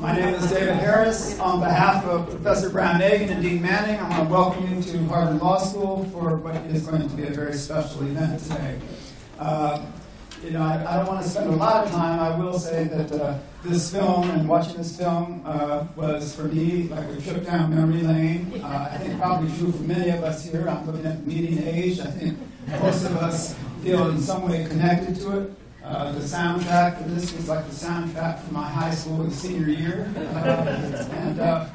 My name is David Harris. On behalf of Professor Brown Nagin and Dean Manning, I want to welcome you to Harvard Law School for what is going to be a very special event today. Uh, you know, I, I, don't want to spend a lot of time. I will say that uh, this film and watching this film uh, was for me like a trip down memory lane. Uh, I think probably true for many of us here. I'm looking at median age. I think most of us feel in some way connected to it. Uh, the soundtrack for this was like the soundtrack for my high school senior year. Uh, and, uh,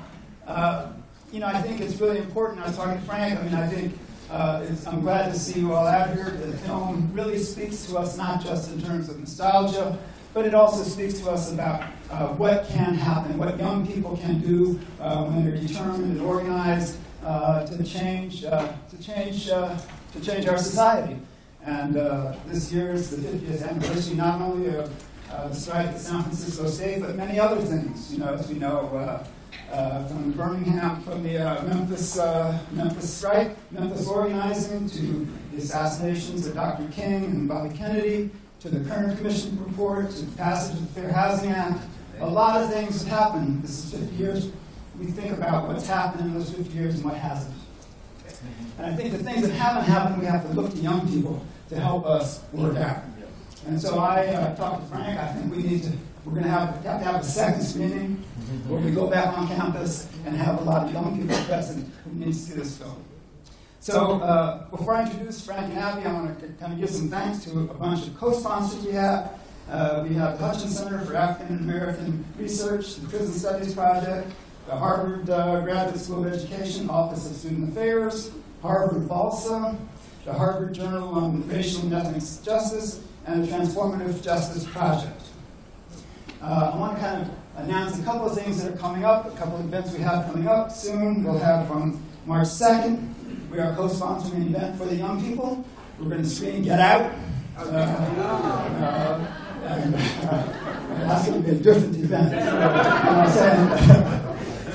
uh, you know, I think it's really important. I was talking to Frank. I mean, I think uh, I'm glad to see you all out here. The film really speaks to us not just in terms of nostalgia, but it also speaks to us about uh, what can happen, what young people can do uh, when they're determined and organized to change, to change, to change our society. And uh, this year is the 50th anniversary not only of uh, the strike at San Francisco State, but many other things. You know, as we know, uh, uh from Birmingham, from the uh, Memphis uh, Memphis strike, Memphis organizing, to the assassinations of Dr. King and Bobby Kennedy, to the Kerner Commission report, to the passage of the Fair Housing Act. A lot of things have happened. This is 50 years. We think about what's happened in those 50 years and what hasn't. And I think the things that haven't happened, we have to look to young people to help us work out. And so I uh, talked to Frank. I think we need to, we're going to have, have to have a second meeting where we go back on campus and have a lot of young people present who need to see this film. So uh, before I introduce Frank and Abby, I want to kind of give some thanks to a bunch of co-sponsors we have. Uh, we have the Hutchins Center for African American Research, the Prison Studies Project, the Harvard uh, Graduate School of Education, Office of Student Affairs, Harvard BLSA, the Harvard Journal on Racial and Ethnic Justice, and the Transformative Justice Project. Uh, I want to kind of announce a couple of things that are coming up, a couple of events we have coming up soon. We'll have on March 2nd, we are co-sponsoring an event for the young people. We're going to screen Get Out. Uh, uh, and, uh, that's going to be a different event. You know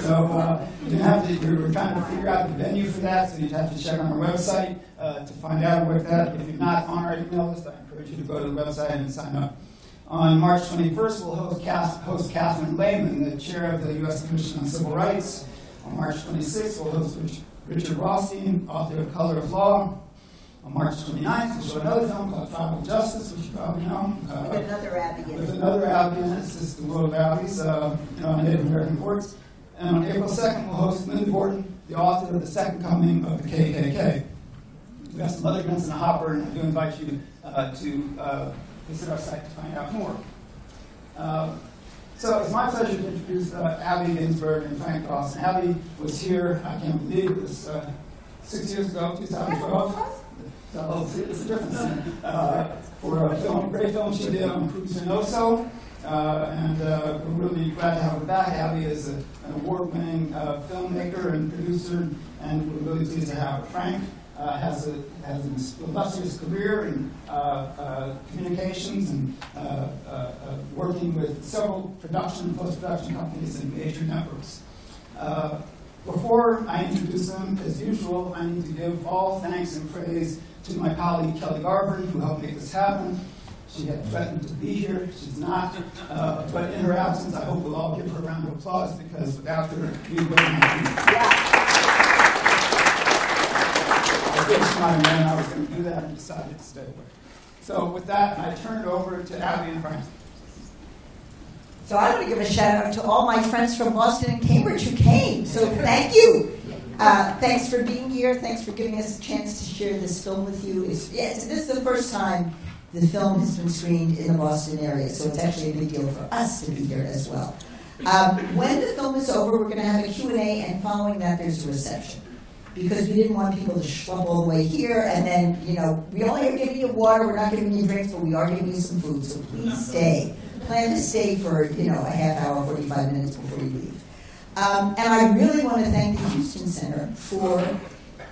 so uh, you have to, we're trying to figure out the venue for that, so you'd have to check on our website uh, to find out what that. If you're not on our email list, I encourage you to go to the website and sign up. On March 21st, we'll host, host Catherine Lhamon, the chair of the U.S. Commission on Civil Rights. On March 26th, we'll host Rich- Richard Rothstein, author of Color of Law. On March 29th, we'll show another film called Tribal Justice, which you probably know. Uh, with another Abby With another it. This is the World of Abbeys, uh, on Native American courts. And on April 2nd, we'll host Linda Gordon, the author of The Second Coming of the KKK. We have some other events in the hopper, and I do invite you uh, to uh, visit our site to find out more. Uh, so it's my pleasure to introduce uh, Abby Ginzberg and Frank Dawson. Abby was here, I can't believe it was uh, six years ago, 2012. So it's a difference uh, for a film, great film she did on Oso. Uh, and uh, we're really glad to have back. Abby is a, an award-winning uh, filmmaker and producer, and we're really pleased to have her. Frank uh, has, a, has an illustrious career in uh, uh, communications and working with several production and post-production companies and major networks. before I introduce them, as usual, I need to give all thanks and praise to my colleague Kelly Garver, who helped make this happen. She had threatened to be here. She's not. Uh, but in her absence, I hope we'll all give her a round of applause because without her, we wouldn't have. Yeah. I did smart man. I was going to do that and decided to stay away. So with that, I turn it over to Abby and Frank. So I want to give a shout out to all my friends from Boston and Cambridge who came. So thank you. Uh, thanks for being here. Thanks for giving us a chance to share this film with you. It's, yes, this is the first time the film has been screened in the Boston area, so it's actually a big deal for us to be here as well. Um, when the film is over, we're going to have a Q&A, and following that, there's a reception. Because we didn't want people to schlep all the way here, and then, you know, we only are giving you water, we're not giving you drinks, but we are giving you some food, so please stay. Plan to stay for, you know, a half hour, 45 minutes before you leave. Um, and I really want to thank the Houston Center for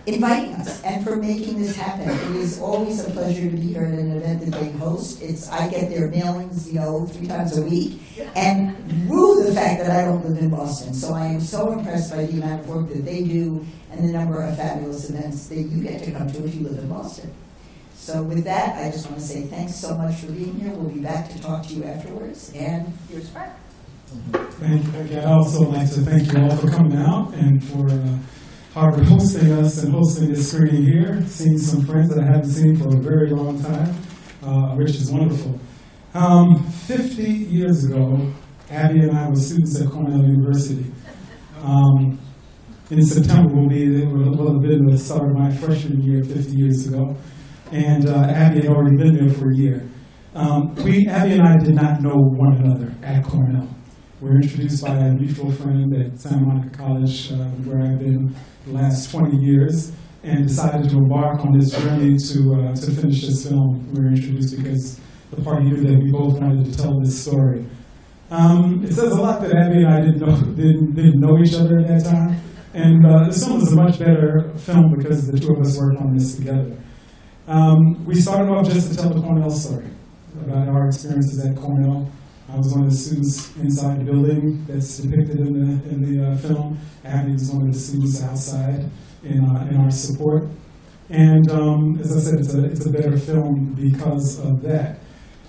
inviting us and for making this happen. It is always a pleasure to be here at an event that they host. It's I get their mailings, you know, three times a week, and rue the fact that I don't live in Boston. So I am so impressed by the amount of work that they do and the number of fabulous events that you get to come to if you live in Boston. So with that, I just want to say thanks so much for being here. We'll be back to talk to you afterwards, and here's Frank. Thank you. I'd also like to thank you all for coming out and for uh, Harvard hosting us and hosting this screening here. Seeing some friends that I haven't seen for a very long time, uh, which is wonderful. Um, 50 years ago, Abby and I were students at Cornell University. Um, in September be will have been the start of my freshman year 50 years ago, and uh, Abby had already been there for a year. Um, we, Abby and I, did not know one another at Cornell. We were introduced by a mutual friend at Santa Monica College, uh, where I've been the last 20 years, and decided to embark on this journey to uh, to finish this film. We were introduced because the party knew that we both wanted to tell this story. Um, it says a lot that Abby and I didn't know, didn't, didn't know each other at that time. And uh, this film is a much better film because the two of us worked on this together. Um, we started off just to tell the Cornell story about our experiences at Cornell. I was one of the students inside the building that's depicted in the, in the uh, film. Abby was one of the students outside in, uh, in our support. And um, as I said, it's a, it's a better film because of that.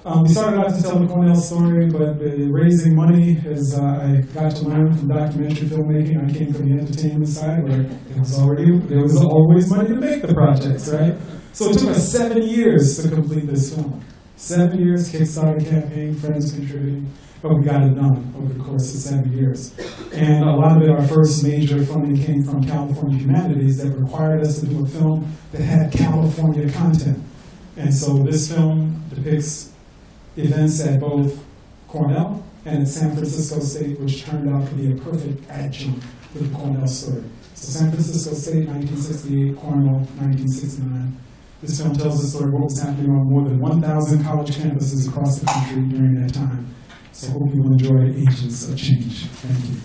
Um, we started out to tell the Cornell story, but raising money, as uh, I got to learn from documentary filmmaking, I came from the entertainment side where there was already there was always money to make the projects, right? So it took us seven years to complete this film. Seven years Kickstarter campaign, friends contributing, but we got it done over the course of seven years. And a lot of it, our first major funding came from California Humanities that required us to do a film that had California content. And so this film depicts events at both Cornell and at San Francisco State, which turned out to be a perfect adjunct to the Cornell story. So San Francisco State, 1968, Cornell, 1969. This film tells the story of what was happening on more than 1,000 college campuses across the country during that time. So hope you will enjoy Agents of Change. Thank you.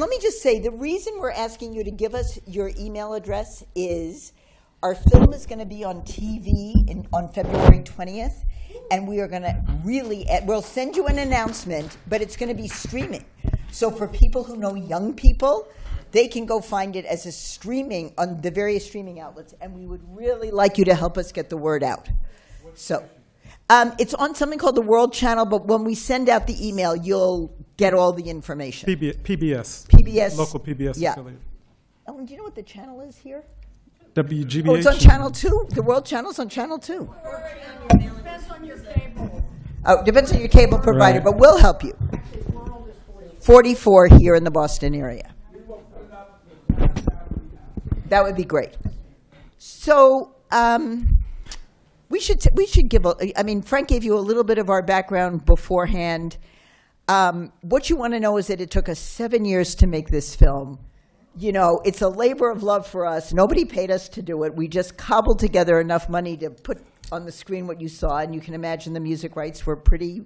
Let me just say the reason we're asking you to give us your email address is our film is going to be on TV in, on February 20th, and we are going to really, eh, we'll send you an announcement, but it's going to be streaming. So for people who know young people, they can go find it as a streaming on the various streaming outlets, and we would really like you to help us get the word out. So. Um, it's on something called the World Channel, but when we send out the email, you'll get all the information. PB, PBS. PBS. Local PBS yeah. affiliate. Oh, and do you know what the channel is here? WGBH. Oh, it's on Channel 2? The World Channel's on Channel 2. Depends on your cable. Oh, depends on your cable provider, Right. but we'll help you. 44 here in the Boston area. That would be great. So, um, we should we should give a. I mean, Frank gave you a little bit of our background beforehand. Um, what you want to know is that it took us seven years to make this film. You know, it's a labor of love for us. Nobody paid us to do it. We just cobbled together enough money to put on the screen what you saw, and you can imagine the music rights were pretty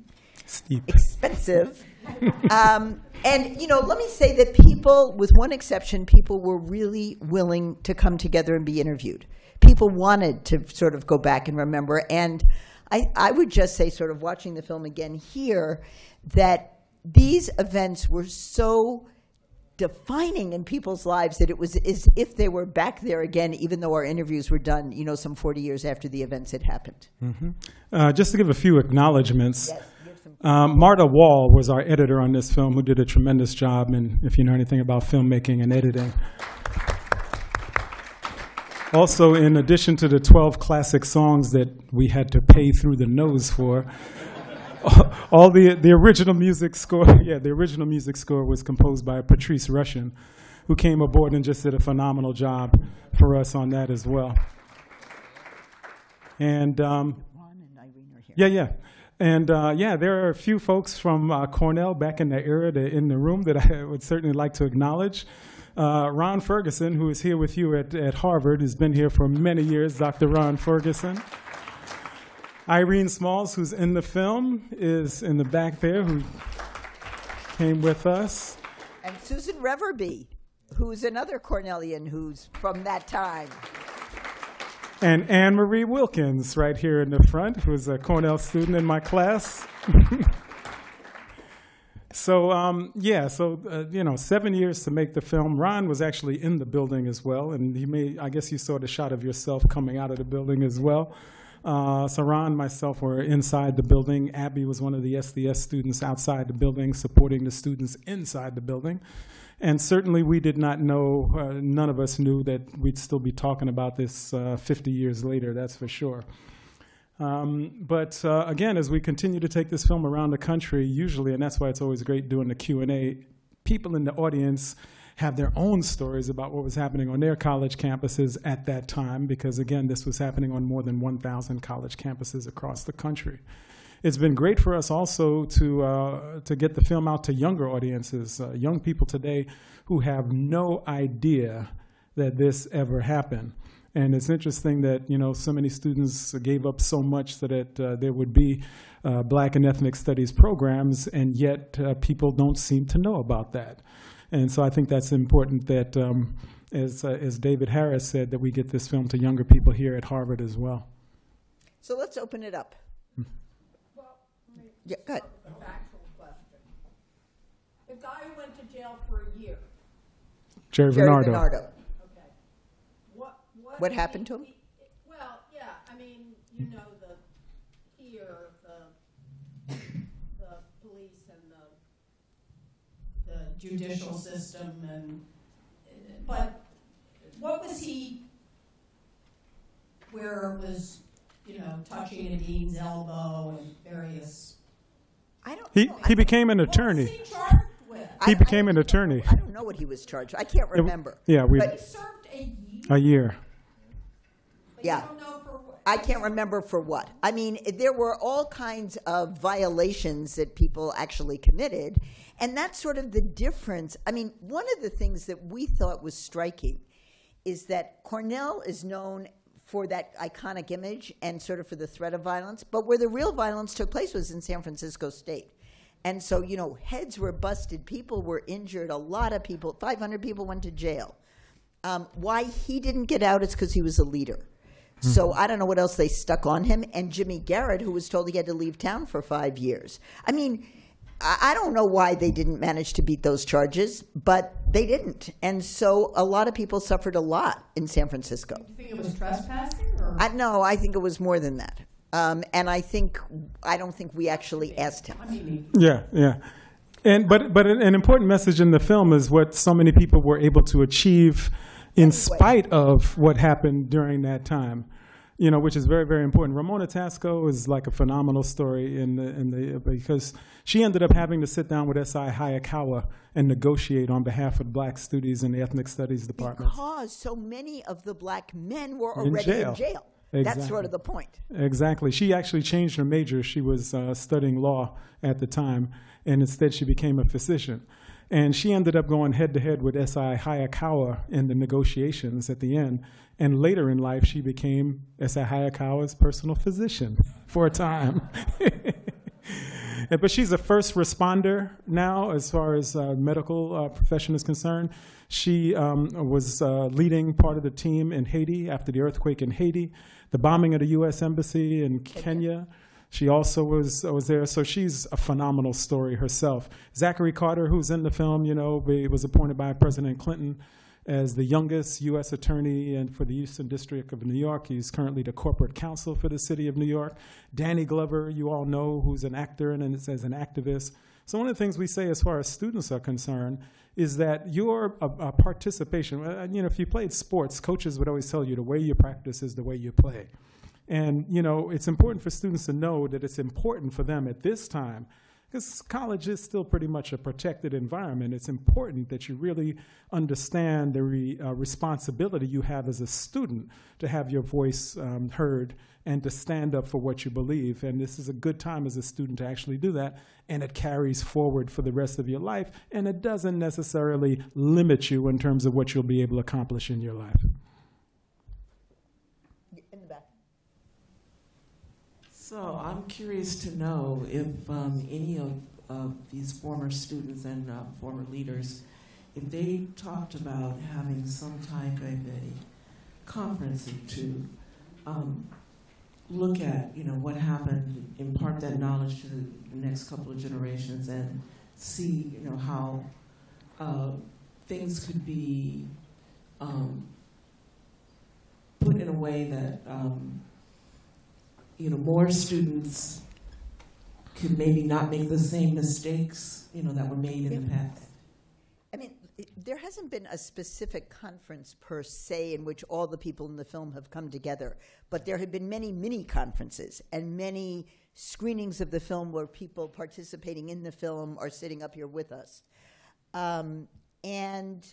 Steep. expensive. Um, and, you know, let me say that people, with one exception, people were really willing to come together and be interviewed. People wanted to sort of go back and remember. And I, I would just say, sort of watching the film again here, that these events were so defining in people's lives that it was as if they were back there again, even though our interviews were done, you know, some 40 years after the events had happened. Uh, just to give a few acknowledgments. Yes, Um, Marta Wall was our editor on this film, who did a tremendous job. And if you know anything about filmmaking and editing, also in addition to the 12 classic songs that we had to pay through the nose for, all the the original music score, yeah, the original music score was composed by Patrice Rushen, who came aboard and just did a phenomenal job for us on that as well. And um, and Irene are here. yeah, yeah. And uh, yeah, there are a few folks from uh, Cornell back in the era in the room that I would certainly like to acknowledge. Uh, Ron Ferguson, who is here with you at, at Harvard, has been here for many years, Dr. Ron Ferguson. Irene Smalls, who's in the film, is in the back there, who came with us. And Susan Reverby, who's another Cornellian who's from that time. And Anne Marie Wilkins, right here in the front, who's a Cornell student in my class. so, um, yeah, so, uh, you know, seven years to make the film. Ron was actually in the building as well, and he may, I guess you saw the shot of yourself coming out of the building as well. Uh, Saran and myself were inside the building. Abby was one of the SDS students outside the building, supporting the students inside the building. And certainly, we did not know, uh, none of us knew that we'd still be talking about this uh, 50 years later, that's for sure. Um, but uh, again, as we continue to take this film around the country, usually, and that's why it's always great doing the Q and A, people in the audience have their own stories about what was happening on their college campuses at that time, because again, this was happening on more than 1,000 college campuses across the country. It's been great for us also to uh, to get the film out to younger audiences, uh, young people today who have no idea that this ever happened. And it's interesting that you know so many students gave up so much so that uh, there would be uh, Black and ethnic studies programs, and yet uh, people don't seem to know about that. And so I think that's important that, um, as uh, as David Harris said, that we get this film to younger people here at Harvard as well. So let's open it up. Well, Yeah, go ahead. start with a factual question. The guy who went to jail for a year, Jerry, Jerry Varnado. Varnado. okay. What, what? What happened he- to him? he- Well, yeah, I mean, you know, the, here, the, the police and the, the judicial system and, but what was he, where it was, you know, touching a dean's elbow and various I don't He know. he I, became an What was attorney. he charged with? He I- became I- an attorney. I don't know what he was charged. I can't remember. Yeah, we But- He served a year, a year. but you Yeah. don't know for what. I can't remember for what. I mean, there were all kinds of violations that people actually committed. And that's sort of the difference. I mean, one of the things that we thought was striking is that Cornell is known for that iconic image and sort of for the threat of violence, but where the real violence took place was in San Francisco State. And so, you know, heads were busted, people were injured, a lot of people, 500 people went to jail. Um, why he didn't get out is because he was a leader. So I don't know what else they stuck on him. And Jimmy Garrett, who was told he had to leave town for five years. I mean, I I don't know why they didn't manage to beat those charges, but they didn't. And so a lot of people suffered a lot in San Francisco. Do you think it was trespassing or? I, no, I think it was more than that. Um, and I think, I don't think we actually asked him. Yeah, yeah. And but but an an important message in the film is what so many people were able to achieve in spite of what happened during that time. You know, which is very very important. Ramona Tascoe is like a phenomenal story in the in the because she ended up having to sit down with S.I. Hayakawa and negotiate on behalf of black studies in the ethnic studies department. Because so many of the black men were In already jail. in jail. That's sort of the point. Exactly. She actually changed her major. She was uh, studying law at the time, and instead she became a physician. And she ended up going head to head with S.I. Hayakawa in the negotiations at the end. And later in life, she became S.I. Hayakawa's personal physician for a time. but she's a first responder now as far as uh, medical uh, profession is concerned. She um, was uh, leading part of the team in Haiti after the earthquake in Haiti, the bombing of the U.S. Embassy in Kenya. She also was was there, so she's a phenomenal story herself. Zachary Carter, who's in the film, you know, he was appointed by President Clinton as the youngest U.S. attorney and for the Eastern District of New York. He's currently the corporate counsel for the city of New York. Danny Glover, you all know, who's an actor and is as an activist. So one of the things we say as far as students are concerned is that your uh, uh, participation, uh, you know, if you played sports, coaches would always tell you the way you practice is the way you play. And, you know, it's important for students to know that it's important for them at this time because college is still pretty much a protected environment. It's important that you really understand the re, uh, responsibility you have as a student to have your voice um, heard and to stand up for what you believe. And this is a good time as a student to actually do that, and it carries forward for the rest of your life, and it doesn't necessarily limit you in terms of what you'll be able to accomplish in your life. In the back. So I'm curious to know if um, any of, of these former students and uh, former leaders, if they talked about having some type of a conference to um, look at, you know, what happened, impart that knowledge to the next couple of generations, and see, you know, how uh, things could be um, put in a way that um, you know, more students could maybe not make the same mistakes, you know, that were made in the past. I mean, there hasn't been a specific conference per se in which all the people in the film have come together, but there have been many mini conferences and many screenings of the film where people participating in the film are sitting up here with us. Um, and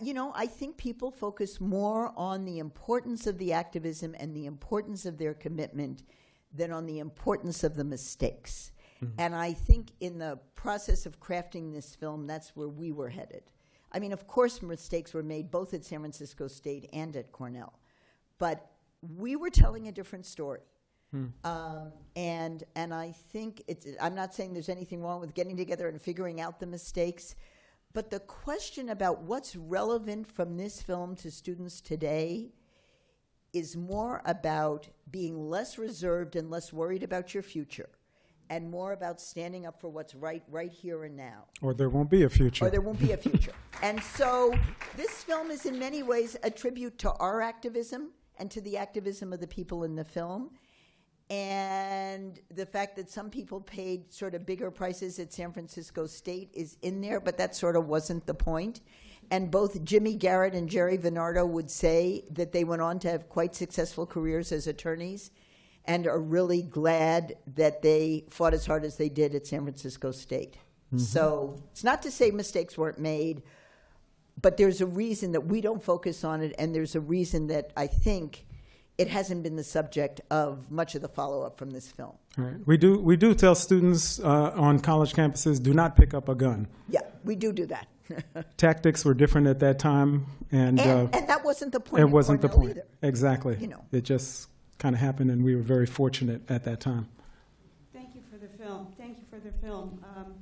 you know, I think people focus more on the importance of the activism and the importance of their commitment than on the importance of the mistakes. And I think in the process of crafting this film, that's where we were headed. I mean, of course, mistakes were made both at San Francisco State and at Cornell, but we were telling a different story. Um, and and I think it's. I'm not saying there's anything wrong with getting together and figuring out the mistakes, but the question about what's relevant from this film to students today is more about being less reserved and less worried about your future, and more about standing up for what's right right here and now Or there won't be a future. or there won't be a future. and so this film is in many ways a tribute to our activism and to the activism of the people in the film. And the fact that some people paid sort of bigger prices at San Francisco State is in there, but that sort of wasn't the point. And both Jimmy Garrett and Jerry Varnado would say that they went on to have quite successful careers as attorneys and are really glad that they fought as hard as they did at San Francisco State. Mm-hmm. So it's not to say mistakes weren't made, but there's a reason that we don't focus on it, and there's a reason that I think it hasn't been the subject of much of the follow up from this film. All right. We do we do tell students uh, on college campuses do not pick up a gun. Yeah, we do do that. Tactics were different at that time, and, and, uh, and that wasn't the point. it wasn't the point. Either. Exactly. You know. It just kind of happened, and we were very fortunate at that time. Thank you for the film. Thank you for the film. Um,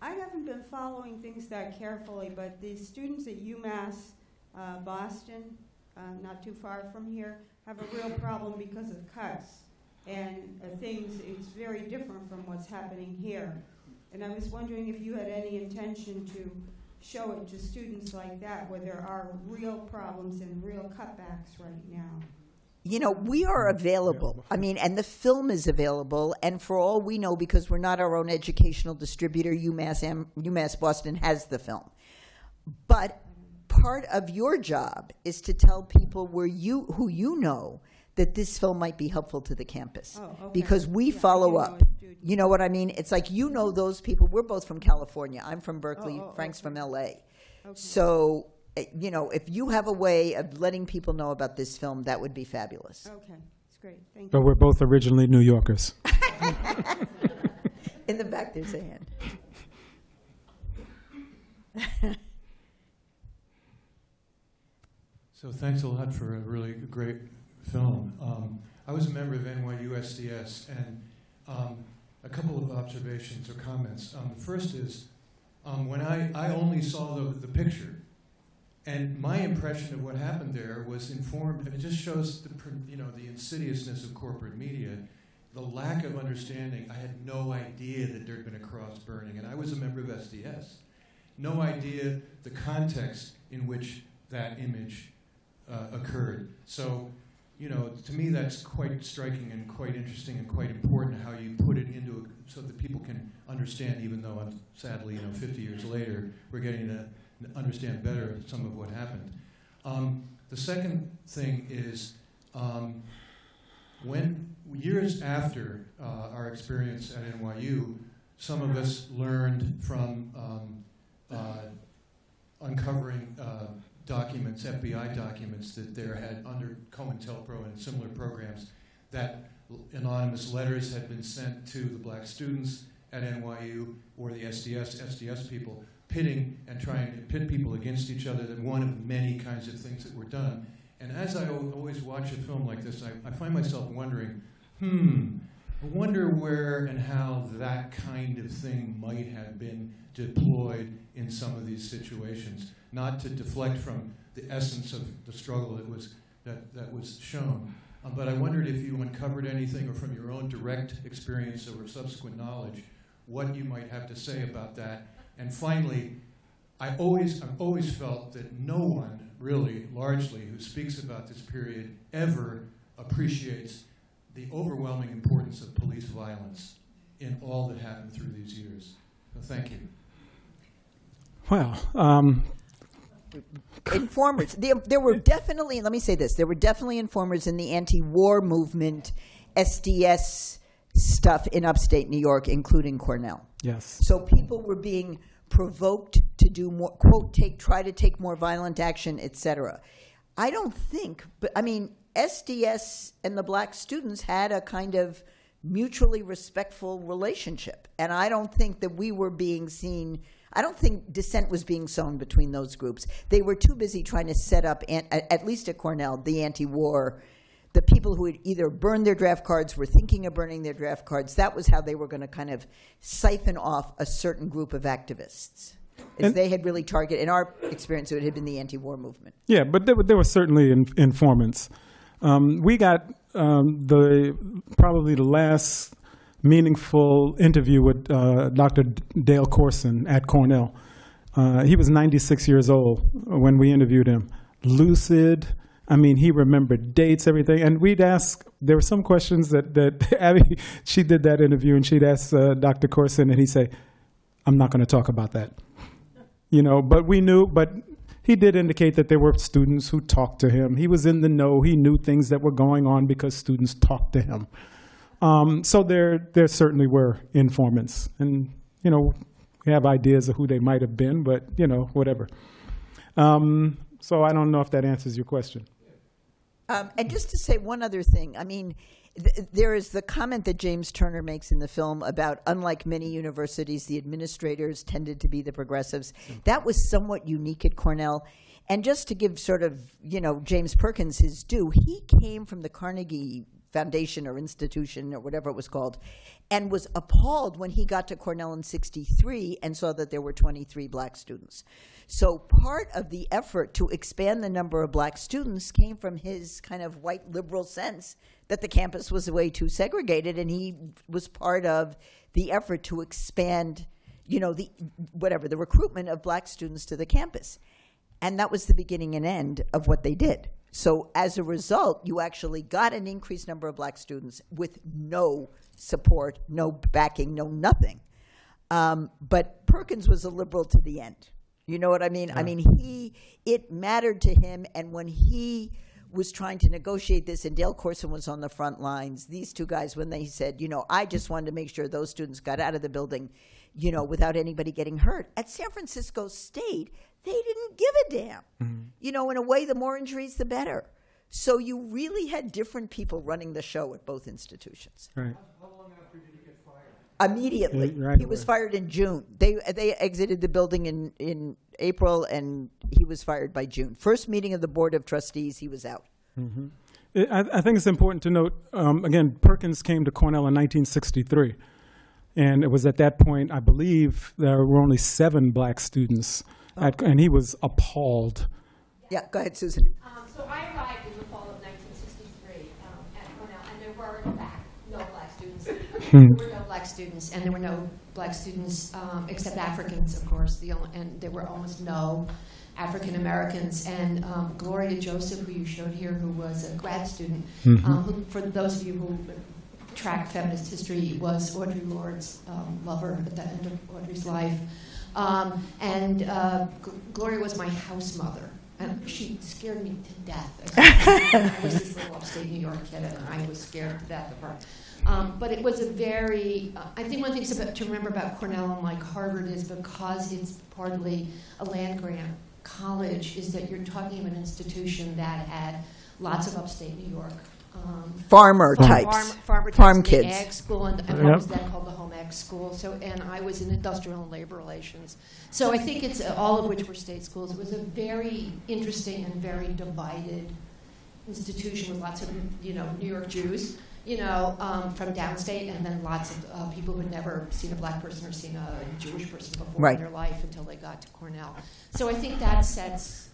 I haven't been following things that carefully, but the students at UMass uh, Boston, uh, not too far from here, have a real problem because of cuts and uh, things. It's very different from what's happening here. And I was wondering if you had any intention to show it to students like that, where there are real problems and real cutbacks right now. You know, we are available. I mean, and the film is available. And for all we know, because we're not our own educational distributor, UMass, Am- UMass Boston has the film. But part of your job is to tell people where you, who you know, that this film might be helpful to the campus. Oh, okay. Because we Yeah, follow do know up. You know what I mean? It's like you know those people. We're both from California. I'm from Berkeley. Oh, oh, Frank's okay. from LA. Okay. So, eh, you know, if you have a way of letting people know about this film, that would be fabulous. Okay, it's great. Thank you. But we're both originally New Yorkers. In the back, there's a hand. So thanks a lot for a really great film. Um, I was a member of NYU SDS, and um, a couple of observations or comments. Um, the first is um, when I, I only saw the, the picture, and my impression of what happened there was informed, and it just shows the you know the insidiousness of corporate media, the lack of understanding. I had no idea that there'd been a cross burning, and I was a member of SDS. No idea the context in which that image uh, occurred. So, you know, to me that's quite striking and quite interesting and quite important how you put it into a, so that people can understand. Even though I'm sadly, you know, 50 years later, we're getting to understand better some of what happened. Um, the second thing is um, when years after uh, our experience at NYU, some of us learned from um, uh, uncovering uh, documents, FBI documents that there had under COINTELPRO and similar programs that anonymous letters had been sent to the black students at NYU or the SDS, SDS people, pitting and trying to pit people against each other. That one of many kinds of things that were done. And as I always watch a film like this, I, I find myself wondering, hmm, I wonder where and how that kind of thing might have been deployed in some of these situations, not to deflect from the essence of the struggle that was, that, that was shown. Um, but I wondered if you uncovered anything or from your own direct experience or subsequent knowledge, what you might have to say about that. And finally, I always, I've always felt that no one, really, largely, who speaks about this period ever appreciates the overwhelming importance of police violence in all that happened through these years. So thank you. Well, um, informers. There, there were definitely, let me say this, there were definitely informers in the anti-war movement, SDS stuff in upstate New York, including Cornell. yes. So people were being provoked to do more, quote, take, try to take more violent action, et cetera. I don't think, but I mean, SDS and the black students had a kind of mutually respectful relationship. And I don't think that we were being seen, I don't think dissent was being sown between those groups. They were too busy trying to set up, at at least at Cornell, the anti war. The people who had either burned their draft cards were thinking of burning their draft cards. That was how they were going to kind of siphon off a certain group of activists. As And- they had really targeted, in our experience, it had been the anti war movement. Yeah, but there, were- there were certainly in, informants. Um, we got um, the probably the last meaningful interview with uh, Dr. Dale Corson at Cornell. Uh, he was 96 years old when we interviewed him. Lucid. I mean, he remembered dates, everything. And we'd ask, there were some questions that, that Abby, she did that interview and she'd ask uh, Dr. Corson and he'd say, I'm not going to talk about that you know, but we knew, but he did indicate that there were students who talked to him. He was in the know. He knew things that were going on because students talked to him. Um, so there, there certainly were informants, and you know, we have ideas of who they might have been, but you know, whatever. Um, so I don't know if that answers your question. Um, and just to say one other thing, I mean, th- there is the comment that James Turner makes in the film about, unlike many universities, the administrators tended to be the progressives. That was somewhat unique at Cornell. And just to give sort of, you know, James Perkins his due, he came from the Carnegie Foundation or institution or whatever it was called, and was appalled when he got to Cornell in 63 and saw that there were 23 black students. So part of the effort to expand the number of black students came from his kind of white liberal sense that the campus was way too segregated, and he was part of the effort to expand, you know, the whatever the recruitment of black students to the campus. And that was the beginning and end of what they did. So as a result, you actually got an increased number of black students with no support, no backing, no nothing. Um, but Perkins was a liberal to the end. You know what I mean? I mean, he it mattered to him, and when he was trying to negotiate this, and Dale Corson was on the front lines. These two guys, when they said, you know, I just wanted to make sure those students got out of the building, you know, without anybody getting hurt. At San Francisco State, they didn't give a damn. You know, in a way, the more injuries, the better. So you really had different people running the show at both institutions. Right. How, how long after did he get fired? Immediately, Yeah, right he was fired in June. They they exited the building in in April, and he was fired by June. First meeting of the board of trustees, he was out. I, I think it's important to note, um, again, Perkins came to Cornell in 1963. And it was at that point, I believe, there were only seven black students. At, and he was appalled. Yeah, go ahead, Susan. Um, so I arrived in the fall of 1963 um, at Cornell, and there were, in fact, no black students. there were no black students, and there were no black students um, except Africans, of course. The only, and there were almost no African Americans. And um, Gloria Joseph, who you showed here, who was a grad student, um, who, for those of you who track feminist history, was Audre Lorde's um, lover at the end of Audre's life. Um, and uh, G- Gloria was my house mother. And she scared me to death. I was this little upstate New York kid, and I was scared to death of her. Um, but it was a very, uh, I think one thing about, to remember about Cornell, unlike Harvard, is because it's partly a land grant college, is that you're talking of an institution that had lots of upstate New York. Um, Farmer Farm- types. farm, farmer Farm types in the ag school, and, and Yep. what was then called the home ag school. So, and I was in industrial and labor relations. So I think it's uh, all of which were state schools. It was a very interesting and very divided institution with lots of you know New York Jews, you know, um, from downstate, and then lots of uh, people who had never seen a black person or seen a Jewish person before Right. in their life until they got to Cornell. So I think that sets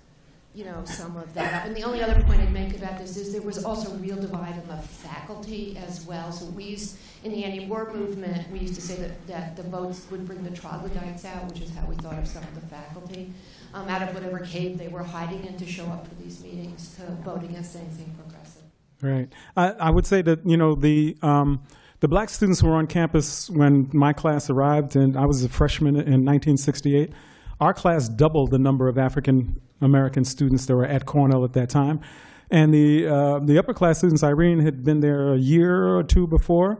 you know, some of that. And the only other point I'd make about this is there was also a real divide in the faculty as well. So we used, in the anti-war movement, we used to say that, that the votes would bring the troglodytes out, which is how we thought of some of the faculty, um, out of whatever cave they were hiding in to show up for these meetings to vote against anything progressive. Right. I, I would say that you know the um, the black students were on campus when my class arrived, and I was a freshman in 1968. Our class doubled the number of African American students that were at Cornell at that time, and the uh, the upper class students. Irene had been there a year or two before,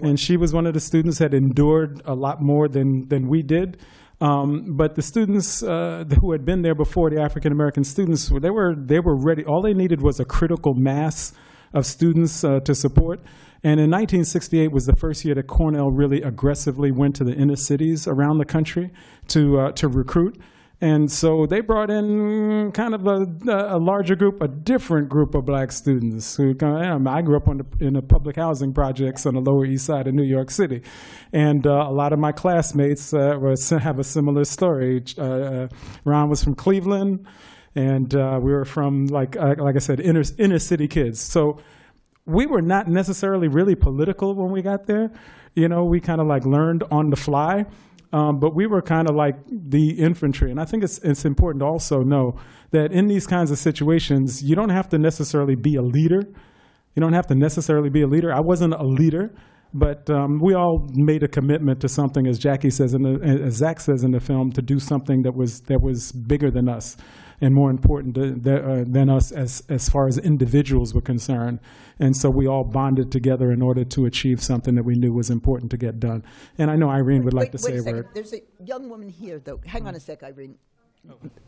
and she was one of the students that endured a lot more than than we did. Um, but the students uh, who had been there before, the African American students, they were they were ready. All they needed was a critical mass of students uh, to support. And in 1968 was the first year that Cornell really aggressively went to the inner cities around the country to uh, to recruit. And so they brought in kind of a, a larger group, a different group of black students. Who, I grew up on the, in the public housing projects on the Lower East Side of New York City. And uh, a lot of my classmates uh, have a similar story. Uh, uh, Ron was from Cleveland, and uh, we were from, like, uh, like I said, inner, inner city kids. So we were not necessarily really political when we got there. You know, we kind of like learned on the fly. Um, but we were kind of like the infantry. And I think it's, it's important to also know that in these kinds of situations, you don't have to necessarily be a leader. You don't have to necessarily be a leader. I wasn't a leader, but um, we all made a commitment to something, as Jackie says, the, as Zach says in the film, to do something that was, that was bigger than us and more important to, th- uh, than us as, as far as individuals were concerned. And so we all bonded together in order to achieve something that we knew was important to get done. And I know Irene would like wait, to wait say a a second. word. There's a young woman here, though. Hang on a sec, Irene.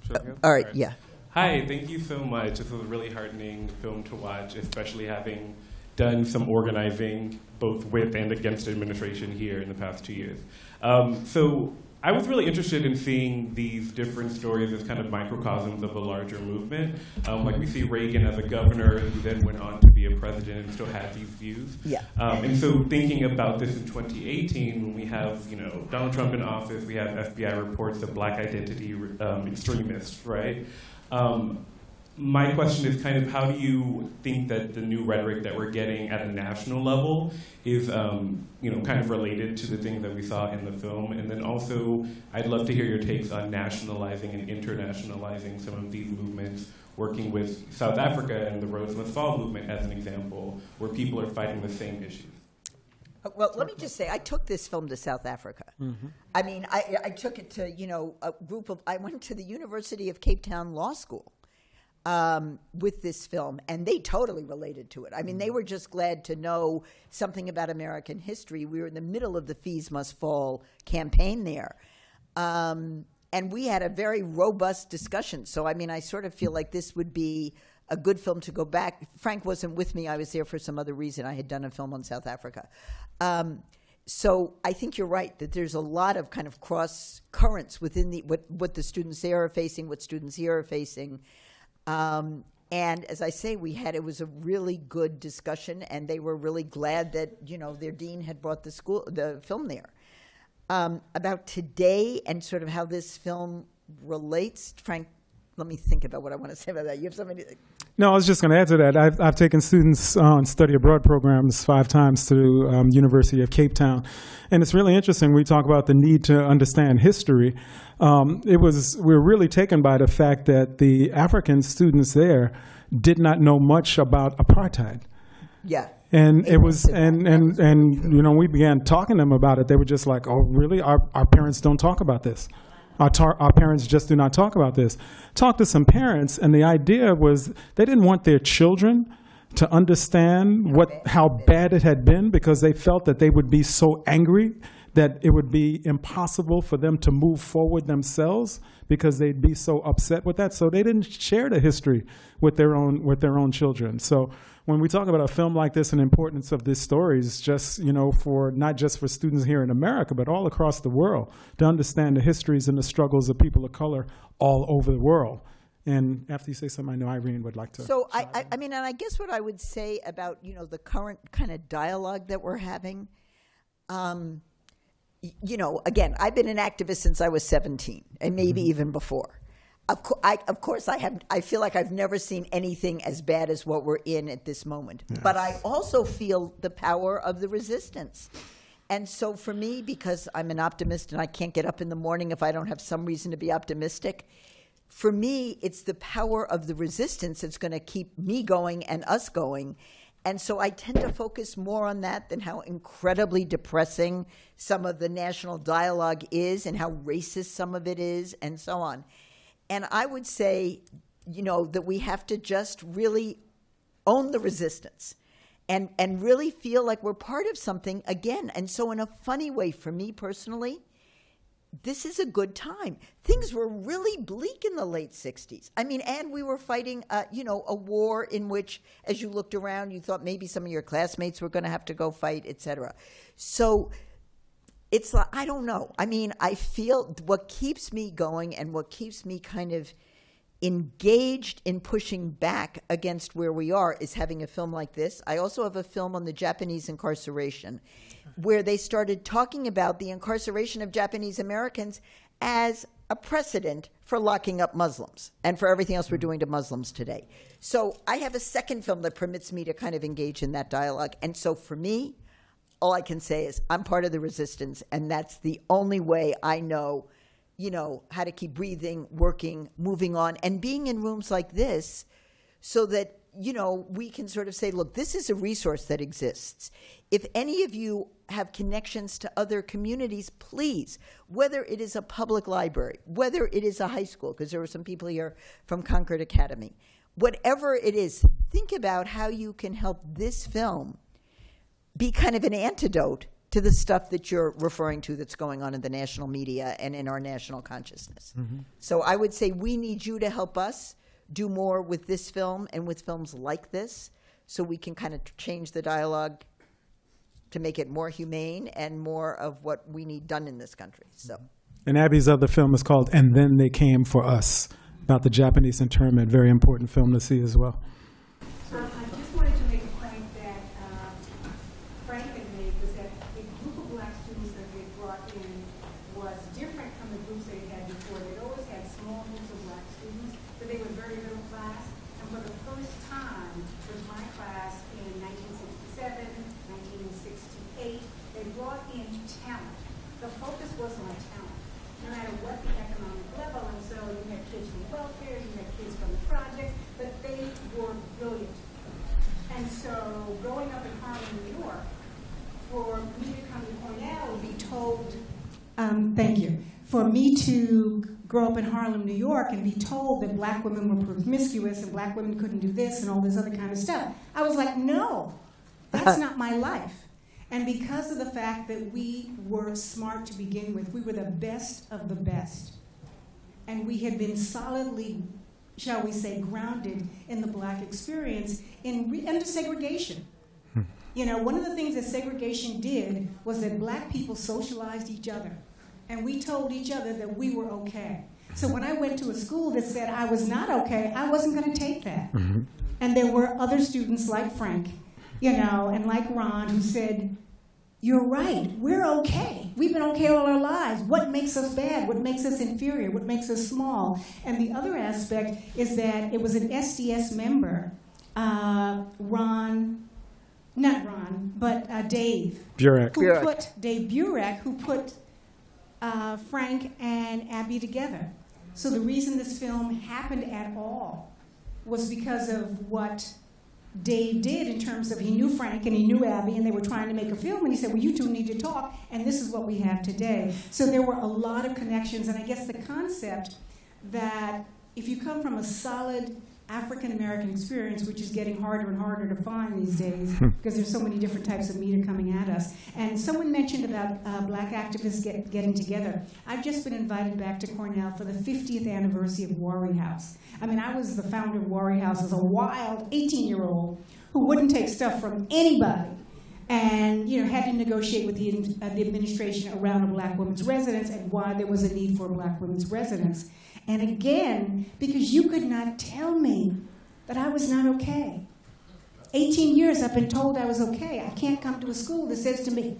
Sure. All right, yeah. Hi, thank you so much. This was a really heartening film to watch, especially having done some organizing both with and against administration here in the past two years. Um, so I was really interested in seeing these different stories as kind of microcosms of a larger movement. Um, like we see Reagan as a governor who then went on to be a president and still had these views. Yeah. Um, and so thinking about this in 2018, when we have you know Donald Trump in office, we have FBI reports of black identity um, extremists, right? Um, my question is kind of how do you think that the new rhetoric that we're getting at a national level is um, you know kind of related to the things that we saw in the film? And then also i'd love to hear your takes on nationalizing and internationalizing some of these movements working with south africa and the Rhodes must fall movement as an example where people are fighting the same issues. Uh, Well, let me just say, I took this film to South Africa. I mean, I, I took it to, you know, a group of, I went to the University of Cape Town Law School um, with this film, and they totally related to it. I mean, they were just glad to know something about American history. We were in the middle of the Fees Must Fall campaign there. Um, and we had a very robust discussion. So, I mean, I sort of feel like this would be a good film to go back. Frank wasn't with me. I was there for some other reason. I had done a film on South Africa. Um, so I think you're right that there's a lot of kind of cross currents within the what, what the students there are facing, what students here are facing. Um, and as I say, we had it was a really good discussion, and they were really glad that you know their dean had brought the school the film there. Um, about today and sort of how this film relates, Frank. Let me think about what I want to say about that. You have something. To, No, I was just going to add to that. I've, I've taken students on study abroad programs five times to um, University of Cape Town, and it's really interesting. We talk about the need to understand history. Um, it was we were really taken by the fact that the African students there did not know much about apartheid. yeah. And it was, Amen to that. and, and, and, you know, we began talking to them about it. They were just like, oh, really? Our, our parents don't talk about this. Our, our parents just do not talk about this. Talked to some parents, and the idea was they didn't want their children to understand what how bad it had been because they felt that they would be so angry that it would be impossible for them to move forward themselves because they'd be so upset with that. So they didn't share the history with their own with their own children. So when we talk about a film like this and importance of this story is just you know for not just for students here in America but all across the world to understand the histories and the struggles of people of color all over the world. And after you say something, I know Irene would like to. So I, I, I mean, and I guess what I would say about you know the current kind of dialogue that we're having, um, you know, again, I've been an activist since I was seventeen, and maybe even before. Of, co- I, of course, I have. I feel like I've never seen anything as bad as what we're in at this moment. But I also feel the power of the resistance. And so, for me, because I'm an optimist and I can't get up in the morning if I don't have some reason to be optimistic, for me, it's the power of the resistance that's going to keep me going and us going. And so I tend to focus more on that than how incredibly depressing some of the national dialogue is and how racist some of it is and so on. And I would say, you know, that we have to just really own the resistance and, and really feel like we're part of something again. And so, in a funny way, for me personally, this is a good time. Things were really bleak in the late 60s. I mean, and we were fighting, uh, you know, a war in which, as you looked around, you thought maybe some of your classmates were going to have to go fight, et cetera. So it's like, I don't know. I mean, I feel what keeps me going and what keeps me kind of engaged in pushing back against where we are is having a film like this. I also have a film on the Japanese incarceration where they started talking about the incarceration of Japanese Americans as a precedent for locking up Muslims and for everything else we're doing to Muslims today. So I have a second film that permits me to kind of engage in that dialogue. And so for me, all I can say is I'm part of the resistance, and that's the only way I know, you know, how to keep breathing, working, moving on, and being in rooms like this so that, you know, we can sort of say, look, this is a resource that exists. If any of you have connections to other communities, please, whether it is a public library, whether it is a high school, because there were some people here from Concord Academy, whatever it is, think about how you can help this film be kind of an antidote to the stuff that you're referring to that's going on in the national media and in our national consciousness. Mm-hmm. So I would say we need you to help us do more with this film and with films like this so we can kind of change the dialogue to make it more humane and more of what we need done in this country. So mm-hmm. And Abby's other film is called And Then They Came for Us, about the Japanese internment. Very important film to see as well. Um, I just wanted to make a point that um, Frank had made, was that the group of black students that they brought in was different from the groups they had before. They'd always had small groups of black students, but they were very middle class. And for the first time with my class in 1967, 1968, they brought in talent. The focus was on talent, no matter what the economic level. And so you had kids from welfare, you had kids from the project, but they were brilliant. And so growing up in Harlem, New York, for me to come to Cornell and be told, um, thank you, for me to grow up in Harlem, New York, and be told that black women were promiscuous and black women couldn't do this and all this other kind of stuff, I was like, no, that's not my life. And because of the fact that we were smart to begin with, we were the best of the best. And we had been solidly, shall we say, grounded in the black experience in re- under segregation. Hmm. You know, one of the things that segregation did was that black people socialized each other. And we told each other that we were okay. So when I went to a school that said I was not okay, I wasn't going to take that. And there were other students like Frank, you know, and like Ron who said, You're right, we're okay. We've been okay all our lives. What makes us bad? What makes us inferior? What makes us small? And the other aspect is that it was an SDS member, uh, Ron, not Ron, but uh, Dave, Burak. who Burak. put Dave Burak, who put uh, Frank and Abby together. So the reason this film happened at all was because of what Dave did in terms of he knew Frank and he knew Abby and they were trying to make a film and he said, well, you two need to talk and this is what we have today. So there were a lot of connections and I guess the concept that if you come from a solid African American experience, which is getting harder and harder to find these days because there's so many different types of media coming at us. And someone mentioned about uh, black activists get, getting together. I've just been invited back to Cornell for the 50th anniversary of Wari House. I mean, I was the founder of Wari House as a wild 18 year old who wouldn't take stuff from anybody and you know had to negotiate with the, uh, the administration around a black women's residence and why there was a need for a black women's residence. And again, because you could not tell me that I was not okay. 18 years I've been told I was okay. I can't come to a school that says to me,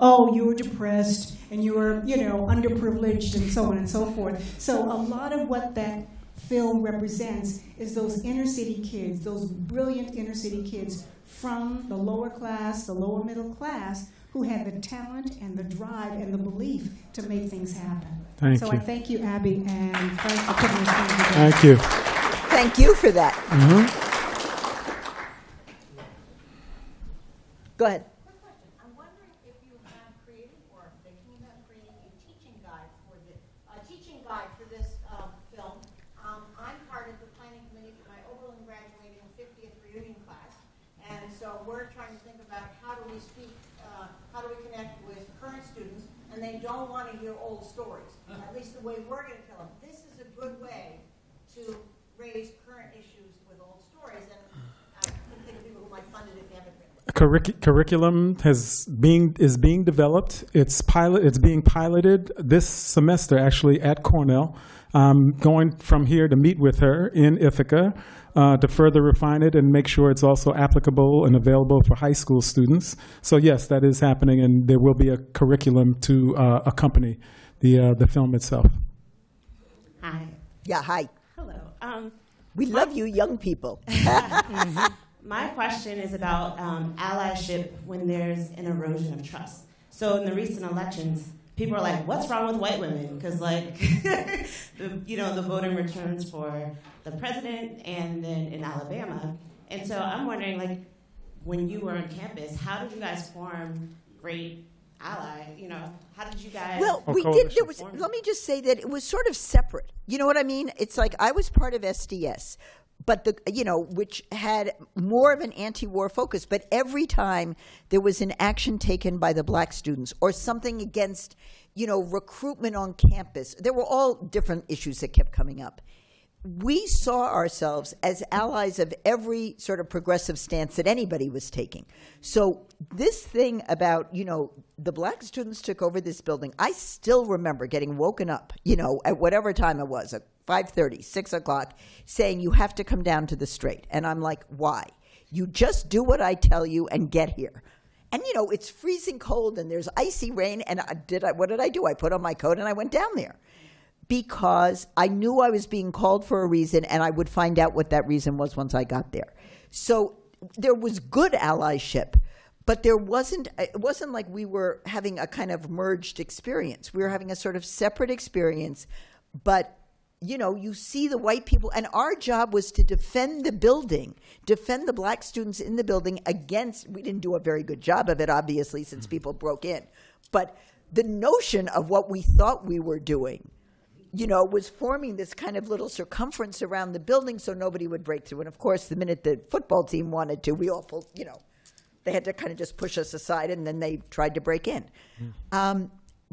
oh, you were depressed and you were, you know, underprivileged and so on and so forth. So a lot of what that film represents is those inner city kids, those brilliant inner city kids from the lower class, the lower middle class, who had the talent and the drive and the belief to make things happen. Thank so you. I thank you, Abby and Frank, for putting this together. Thank you. thank you for that. Mm-hmm. Go ahead. Quick question. I'm wondering if you have created or are thinking about creating a teaching guide for the, a teaching guide for this um, film. Um, I'm part of the planning committee for my Oberlin graduating 50th reunion class. And so we're trying to think about how do we speak, uh, how do we connect with current students, and they don't want to hear old stories, at least the way we're going to tell them. This is a good way to raise current issues with old stories, and I can think of people who might fund it if you haven't written it. Curric- curriculum has being is being developed. It's pilot. It's being piloted this semester, actually, at Cornell. Um, going from here to meet with her in Ithaca uh, to further refine it and make sure it's also applicable and available for high school students. So yes, that is happening, and there will be a curriculum to uh, accompany the uh, the film itself. Hi. Yeah, hi. Hello. Um, We love you, young people. my question is about um, allyship when there's an erosion of trust. So in the recent elections, people are like, "What's wrong with white women?" Because like, the, you know, the voting returns for the president and then in Alabama, and so I'm wondering, like, when you were on campus, how did you guys form great ally? You know, how did you guys? Well, we did. There was. Let me just say that it was sort of separate. You know what I mean? It's like I was part of SDS, but the you know which had more of an anti-war focus. But every time there was an action taken by the black students or something against, you know, recruitment on campus, there were all different issues that kept coming up. We saw ourselves as allies of every sort of progressive stance that anybody was taking. So this thing about, you know, the black students took over this building. I still remember getting woken up, you know, at whatever time it was, at 5.30, 6 o'clock, saying you have to come down to the straight. And I'm like, why? You just do what I tell you and get here. And you know, it's freezing cold and there's icy rain. And I, did I, what did I do? I put on my coat and I went down there because I knew I was being called for a reason and I would find out what that reason was once I got there. So there was good allyship, but there wasn't it wasn't like we were having a kind of merged experience. We were having a sort of separate experience, but you know, you see the white people, and our job was to defend the building, defend the black students in the building against. We didn't do a very good job of it, obviously, since people broke in. But the notion of what we thought we were doing you know, was forming this kind of little circumference around the building so nobody would break through. And of course, the minute the football team wanted to, we all pulled, you know, they had to kind of just push us aside and then they tried to break in. Um,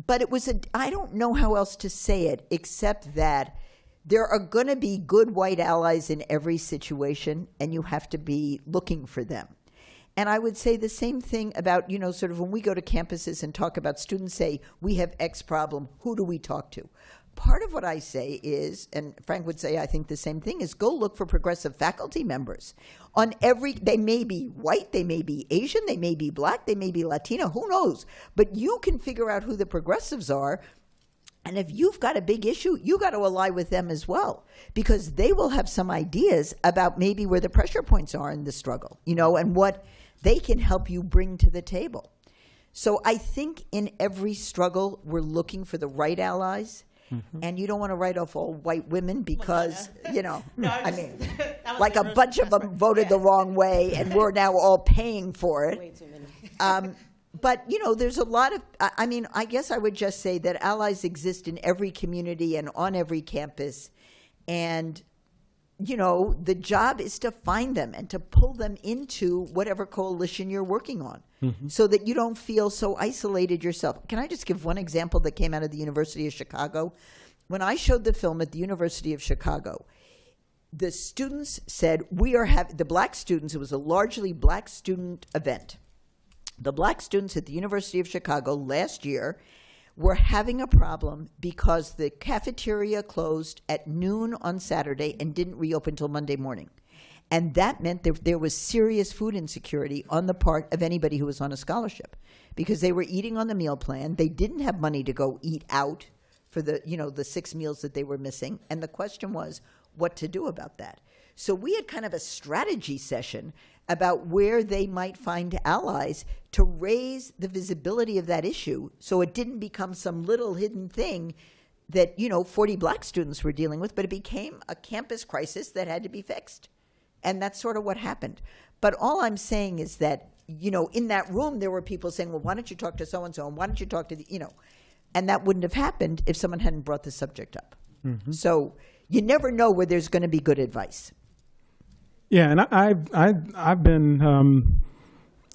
but it was a, I don't know how else to say it except that there are going to be good white allies in every situation and you have to be looking for them. And I would say the same thing about, you know, sort of when we go to campuses and talk about students say, we have X problem, who do we talk to? Part of what I say is, and Frank would say, I think the same thing, is go look for progressive faculty members. On every, they may be white, they may be Asian, they may be black, they may be Latino, who knows? But you can figure out who the progressives are and if you've got a big issue, you got to ally with them as well because they will have some ideas about maybe where the pressure points are in the struggle, you know, and what they can help you bring to the table. So I think in every struggle, we're looking for the right allies. And you don't want to write off all white women because, you know, No, I I just- mean, like a bunch of them voted the wrong way and we're now all paying for it. Way too many. Um, but you know, there's a lot of. I mean, I guess I would just say that allies exist in every community and on every campus, and you know, the job is to find them and to pull them into whatever coalition you're working on, mm-hmm. so that you don't feel so isolated yourself. Can I just give one example that came out of the University of Chicago? When I showed the film at the University of Chicago, the students said we are having the black students. It was a largely black student event the black students at the University of Chicago last year were having a problem because the cafeteria closed at noon on Saturday and didn't reopen until Monday morning. And that meant that there was serious food insecurity on the part of anybody who was on a scholarship because they were eating on the meal plan. They didn't have money to go eat out for the, you know, the six meals that they were missing. And the question was what to do about that. So we had kind of a strategy session about where they might find allies to raise the visibility of that issue so it didn't become some little hidden thing that, you know, 40 black students were dealing with, but it became a campus crisis that had to be fixed. And that's sort of what happened. But all I'm saying is that you know, in that room, there were people saying, well, why don't you talk to so and so, and why don't you talk to the, you know, and that wouldn't have happened if someone hadn't brought the subject up. Mm-hmm. So you never know where there's going to be good advice. Yeah, and I, I've, I've, I've been, um,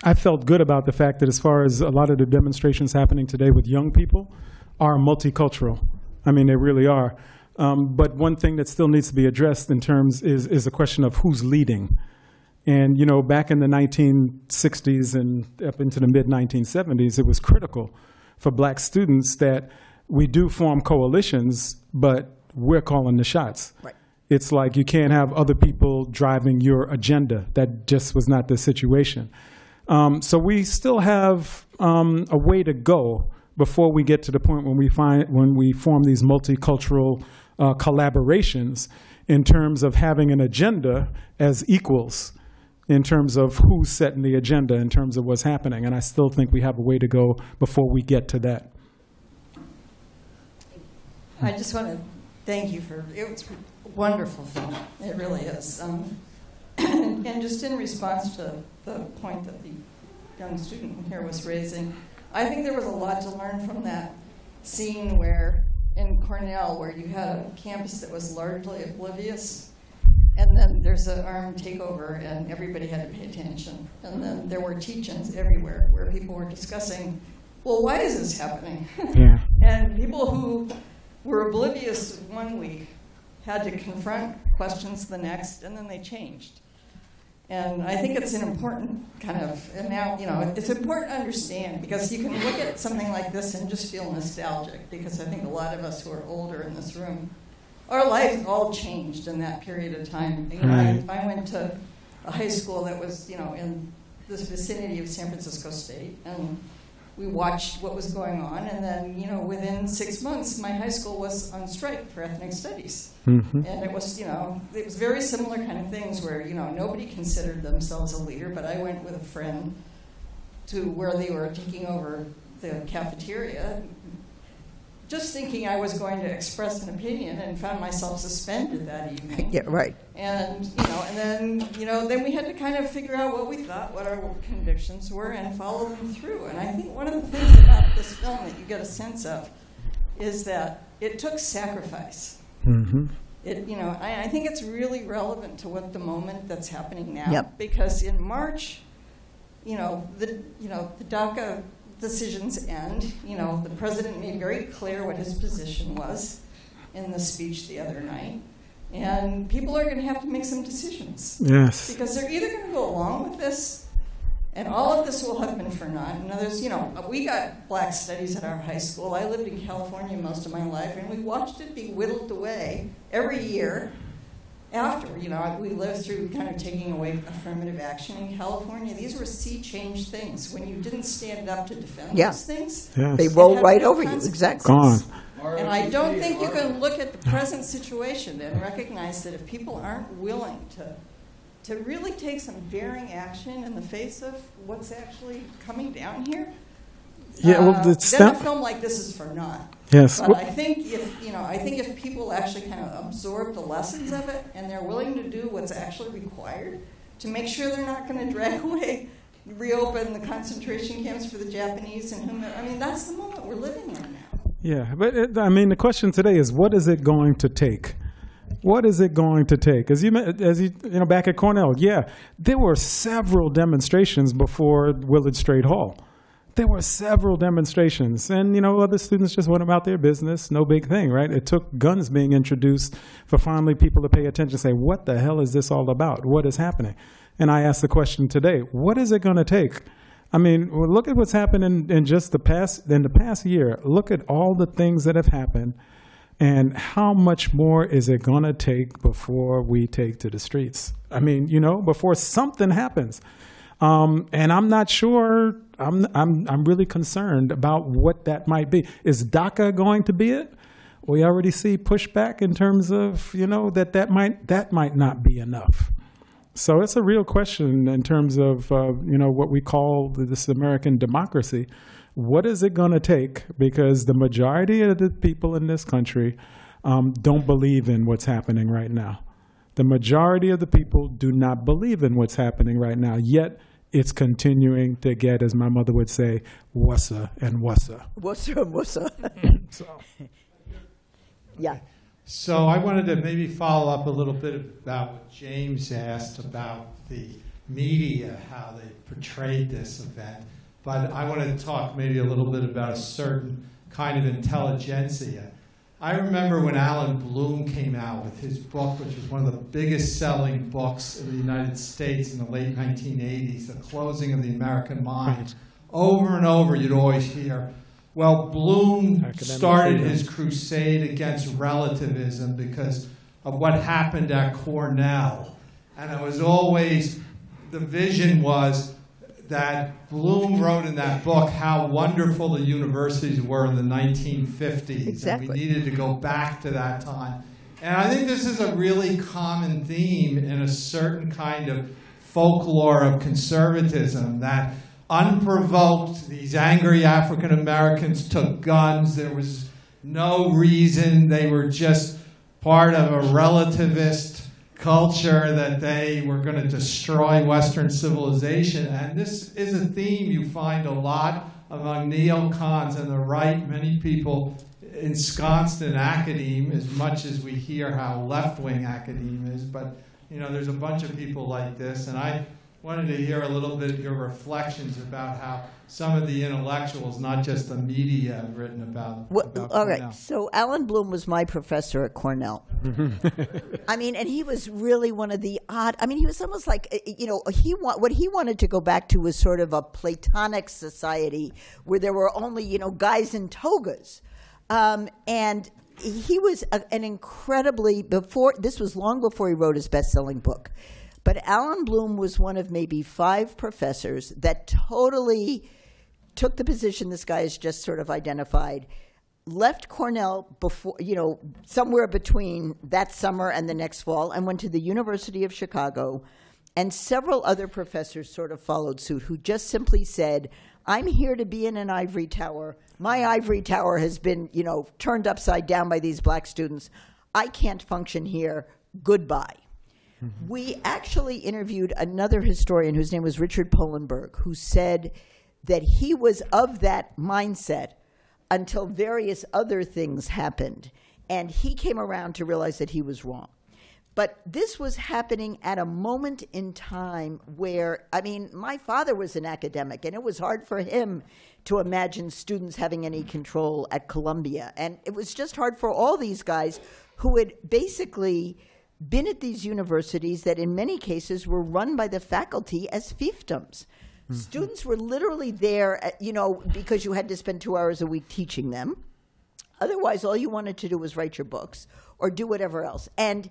I felt good about the fact that as far as a lot of the demonstrations happening today with young people are multicultural. I mean, they really are. Um, but one thing that still needs to be addressed in terms is, is a question of who's leading. And, you know, back in the 1960s and up into the mid 1970s, it was critical for black students that we do form coalitions, but we're calling the shots. Right. It's like you can't have other people driving your agenda. That just was not the situation. Um, so we still have um, a way to go before we get to the point when we find when we form these multicultural uh, collaborations in terms of having an agenda as equals in terms of who's setting the agenda in terms of what's happening. And I still think we have a way to go before we get to that. I just want to thank you for it was a wonderful film. It really is. Um, and, and just in response to the point that the young student here was raising, I think there was a lot to learn from that scene where in Cornell, where you had a campus that was largely oblivious, and then there's an armed takeover, and everybody had to pay attention. And then there were teach-ins everywhere where people were discussing, well, why is this happening? Yeah. And people who were oblivious one week had to confront questions the next, and then they changed. And I think it's an important kind of, and now, you know, it's important to understand because you can look at something like this and just feel nostalgic because I think a lot of us who are older in this room, our lives all changed in that period of time. You know, I, I went to a high school that was, you know, in this vicinity of San Francisco State, and we watched what was going on, and then, you know, within six months, my high school was on strike for ethnic studies. Mhm. And it was, you know, it was very similar kind of things where, you know, nobody considered themselves a leader, but I went with a friend to where they were taking over the cafeteria, just thinking I was going to express an opinion and found myself suspended that evening. Yeah, right. And you know, and then you know, then we had to kind of figure out what we thought, what our convictions were, and follow them through. And I think one of the things about this film that you get a sense of is that it took sacrifice. Mm-hmm. It, you know, I, I think it's really relevant to what the moment that's happening now. Yep. Because in March, you know, the you know the DACA decisions end. You know, the president made very clear what his position was in the speech the other night, and people are going to have to make some decisions Yes. because they're either going to go along with this. And all of this will have been for naught. And there's, you know, we got black studies at our high school. I lived in California most of my life, and we watched it be whittled away every year after, you know, we lived through kind of taking away affirmative action in California. These were sea change things. When you didn't stand up to defend Yeah. those things, Yes. They it roll right over you, exactly. Gone. and I don't think you can look at the present situation and recognize that if people aren't willing to to really take some daring action in the face of what's actually coming down here, Yeah, well, uh, the then a film like this is for naught. Yes. But Well- I think if you know, I think if people actually kind of absorb the lessons of it and they're willing to do what's actually required to make sure they're not going to drag away, reopen the concentration camps for the Japanese and whom. I mean, that's the moment we're living in now. Yeah, but it, I mean, the question today is, what is it going to take? What is it going to take? As you, as you, you know, back at Cornell, yeah, there were several demonstrations before Willard Straight Hall. There were several demonstrations, and you know, other students just went about their business. No big thing, right? It took guns being introduced for finally people to pay attention, say, "What the hell is this all about? What is happening?" And I asked the question today: What is it going to take? I mean, look at what's happened in, in just the past in the past year. Look at all the things that have happened, and how much more is it going to take before we take to the streets? I mean, you know, before something happens. Um, and I'm not sure. I'm I'm I'm really concerned about what that might be. Is DACA going to be it? We already see pushback in terms of you know that that might that might not be enough. So it's a real question in terms of uh, you know what we call this American democracy. What is it going to take? Because the majority of the people in this country um, don't believe in what's happening right now. The majority of the people do not believe in what's happening right now. Yet it's continuing to get, as my mother would say, wusser and wusser. Wusser, wusser. So. Yeah. So I wanted to maybe follow up a little bit about what James asked about the media, how they portrayed this event. But I want to talk maybe a little bit about a certain kind of intelligentsia. I remember when Allan Bloom came out with his book, which was one of the biggest selling books in the United States in the late 1980s, The Closing of the American Mind. Over and over, you'd always hear, well, Bloom Academic started freedom. his crusade against relativism because of what happened at Cornell. And it was always, the vision was that Bloom wrote in that book how wonderful the universities were in the 1950s. Exactly. And we needed to go back to that time. And I think this is a really common theme in a certain kind of folklore of conservatism that unprovoked, these angry African Americans took guns. There was no reason. They were just part of a relativist culture that they were going to destroy Western civilization. And this is a theme you find a lot among neocons and the right. Many people ensconced in academe, as much as we hear how left-wing academe is. But you know, there's a bunch of people like this, and I wanted to hear a little bit of your reflections about how some of the intellectuals, not just the media, have written about. Well, about all right. Cornell. So Allan Bloom was my professor at Cornell. I mean, and he was really one of the odd. I mean, he was almost like uh, you know he wa- what he wanted to go back to was sort of a Platonic society where there were only you know guys in togas, um, and he was a, an incredibly before. This was long before he wrote his best-selling book. But Allan Bloom was one of maybe five professors that totally took the position this guy has just sort of identified, left Cornell before, you know, somewhere between that summer and the next fall, and went to the University of Chicago. And several other professors sort of followed suit who just simply said, I'm here to be in an ivory tower. My ivory tower has been, you know, turned upside down by these black students. I can't function here. Goodbye. Mm-hmm. We actually interviewed another historian whose name was Richard Polenberg, who said that he was of that mindset until various other things happened. And he came around to realize that he was wrong. But this was happening at a moment in time where, I mean, my father was an academic, and it was hard for him to imagine students having any control at Columbia. And it was just hard for all these guys who had basically been at these universities that, in many cases, were run by the faculty as fiefdoms. Mm-hmm. Students were literally there, at, you know, because you had to spend two hours a week teaching them. Otherwise, all you wanted to do was write your books or do whatever else. And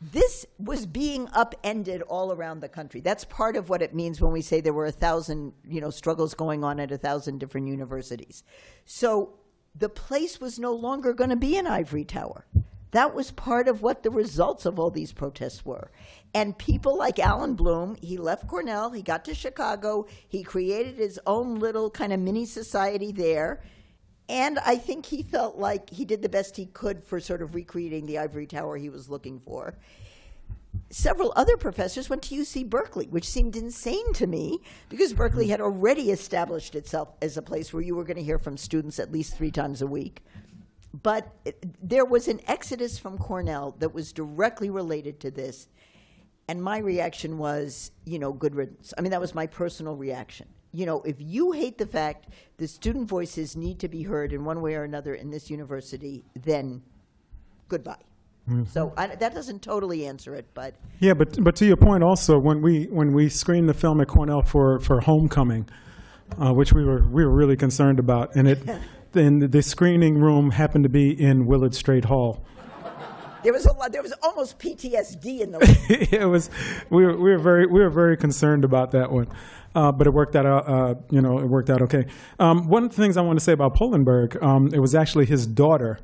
this was being upended all around the country. That's part of what it means when we say there were a thousand, you know, struggles going on at a thousand different universities. So the place was no longer going to be an ivory tower. That was part of what the results of all these protests were. And people like Allan Bloom, he left Cornell, he got to Chicago, he created his own little kind of mini society there. And I think he felt like he did the best he could for sort of recreating the ivory tower he was looking for. Several other professors went to UC Berkeley, which seemed insane to me because Berkeley had already established itself as a place where you were going to hear from students at least three times a week. But it- there was an exodus from Cornell that was directly related to this. And my reaction was, you know, good riddance. I mean, that was my personal reaction. You know, if you hate the fact that student voices need to be heard in one way or another in this university, then goodbye. So I, that doesn't totally answer it, but Yeah, but but to your point also, when we when we screened the film at Cornell for for Homecoming, uh, which we were we were really concerned about, and it then the screening room happened to be in Willard Straight Hall. there was a lot, there was almost PTSD in the room. it was we were, we were very we were very concerned about that one, uh, but it worked out. Uh, you know, it worked out okay. Um, one of the things I want to say about Polenberg, um, it was actually his daughter,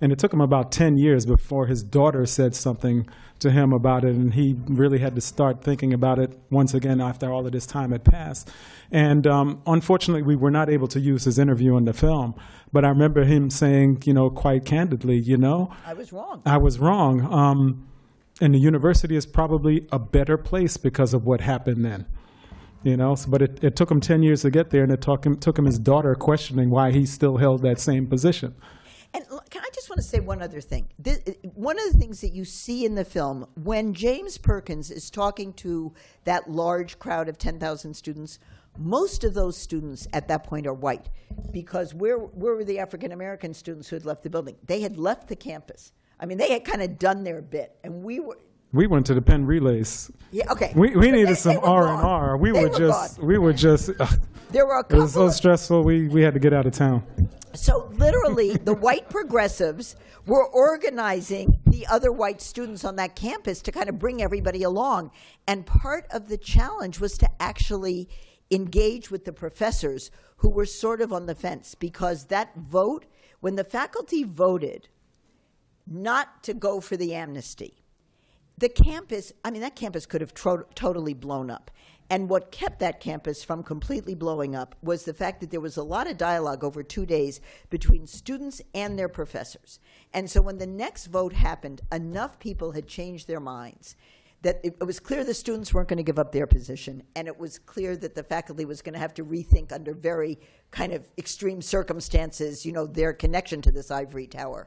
and it took him about ten years before his daughter said something to him about it, and he really had to start thinking about it once again after all of this time had passed. And um, unfortunately, we were not able to use his interview in the film. But I remember him saying, you know, quite candidly, you know, I was wrong. I was wrong. Um, and the university is probably a better place because of what happened then. You know, so, but it, it took him 10 years to get there, and it took him, took him his daughter questioning why he still held that same position. And can I just want to say one other thing? This, uh, one of the things that you see in the film, when James Perkins is talking to that large crowd of 10,000 students, most of those students at that point are white. Because where, where were the African American students who had left the building? They had left the campus. I mean, they had kind of done their bit. And we were, We went to the Penn Relays. yeah, okay. We, we needed they some R and R. We were were just gone. we were just. There were a it was so stressful. We we had to get out of town. So literally, the white progressives were organizing the other white students on that campus to kind of bring everybody along. And part of the challenge was to actually engage with the professors who were sort of on the fence because that vote, when the faculty voted not to go for the amnesty, the campus, I mean, that campus could have totally blown up. And what kept that campus from completely blowing up was the fact that there was a lot of dialogue over two days between students and their professors. And so when the next vote happened, enough people had changed their minds that it, it was clear the students weren't going to give up their position, and it was clear that the faculty was going to have to rethink under very kind of extreme circumstances, you know, their connection to this ivory tower.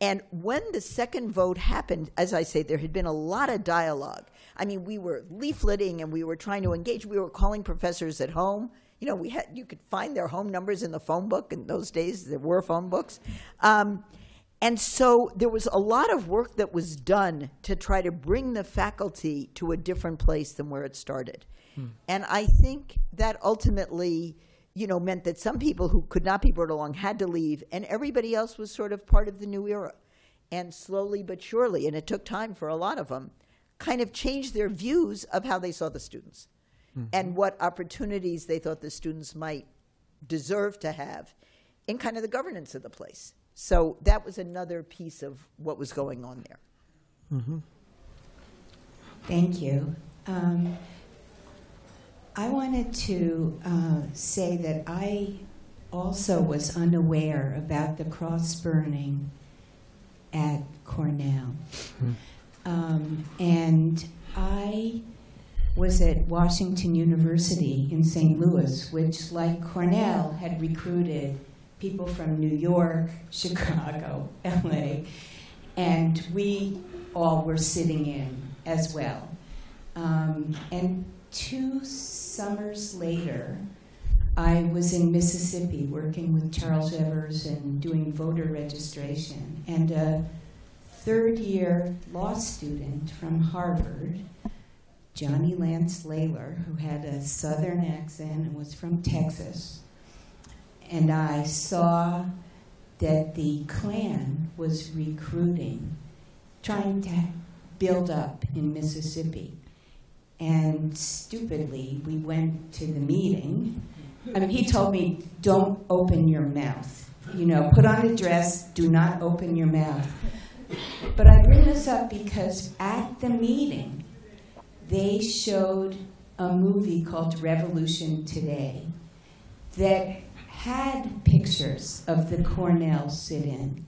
And when the second vote happened, as I say, there had been a lot of dialogue. I mean, we were leafleting and we were trying to engage. We were calling professors at home. You know, we had you could find their home numbers in the phone book. In those days, there were phone books. Um, and so there was a lot of work that was done to try to bring the faculty to a different place than where it started. And I think that ultimately, you know, meant that some people who could not be brought along had to leave, and everybody else was sort of part of the new era. And slowly but surely, and it took time for a lot of them, kind of changed their views of how they saw the students and what opportunities they thought the students might deserve to have in kind of the governance of the place. So that was another piece of what was going on there. Thank you. Um, I wanted to uh, say that I also was unaware about the cross burning at Cornell. Um, and I was at Washington University in St. Louis, which, like Cornell, had recruited people from New York, Chicago, LA, and we all were sitting in as well. Um, and two summers later, I was in Mississippi working with Charles Evers and doing voter registration. And a third year law student from Harvard, Johnny Lance Layler, who had a southern accent and was from Texas, and I saw that the Klan was recruiting, trying to build up in Mississippi. And stupidly, we went to the meeting. I mean, he told me, don't open your mouth. You know, put on a dress, do not open your mouth. But I bring this up because at the meeting, they showed a movie called Revolution Today that had pictures of the Cornell sit in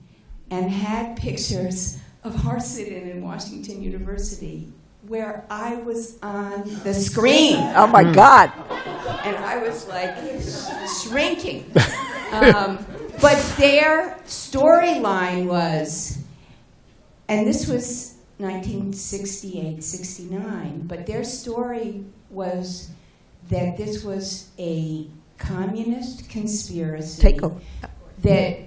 and had pictures of our sit in in Washington University where I was on the screen. Oh my God. And I was like shrinking. Um, but their storyline was, and this was 1968, 69, but their story was that this was a communist conspiracy. Takeover. That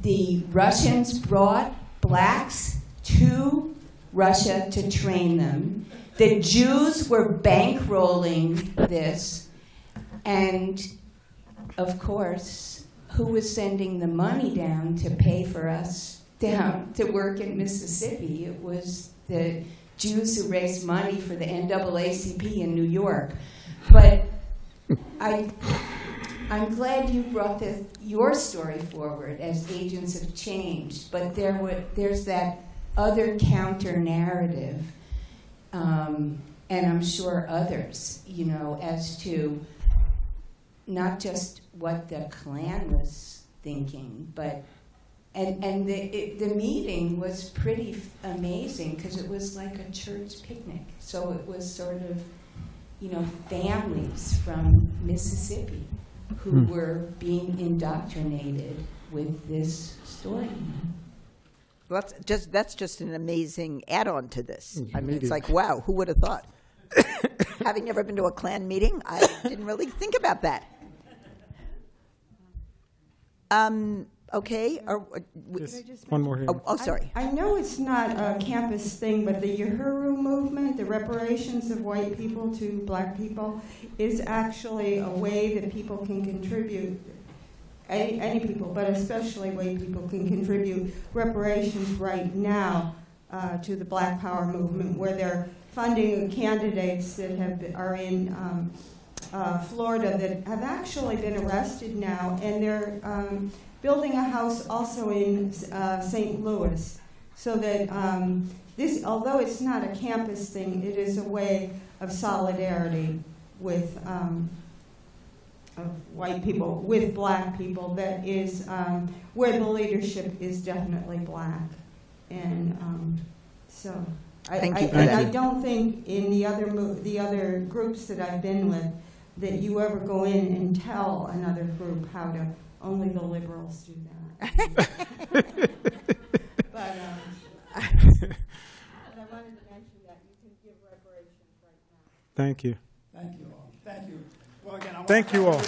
the Russians brought blacks to Russia to train them. The Jews were bankrolling this. And of course, who was sending the money down to pay for us down to work in Mississippi? It was the Jews who raised money for the NAACP in New York. But I, I'm glad you brought this, your story forward as agents of change. But there were, there's that other counter narrative, um, and I'm sure others, you know, as to not just what the Klan was thinking, but and and the it, the meeting was pretty f- amazing because it was like a church picnic. So it was sort of, you know, families from Mississippi who Hmm. were being indoctrinated with this story. Well, that's just that's just an amazing add-on to this. I mean, it's like, wow, who would have thought? Having never been to a Klan meeting, I didn't really think about that. Um, okay. Or, uh, w- One more here. Oh, oh, sorry. I, I know it's not a campus thing, but the Uhuru movement, the reparations of white people to black people, is actually a way that people can contribute. Any, any people, but especially white people, can contribute reparations right now uh, to the Black Power movement, where they're funding candidates that have been, are in um, uh, Florida that have actually been arrested now, and they're um, building a house also in uh, St. Louis, so that um, this, although it's not a campus thing, it is a way of solidarity with um, of white people with black people. That is um, where the leadership is definitely black, and um, so. I, Thank you I, for and that. I don't think in the other the other groups that I've been with that you ever go in and tell another group how to. Only the liberals do that. but, um, I wanted to mention that you can give reparations right now. Thank you. Thank you all.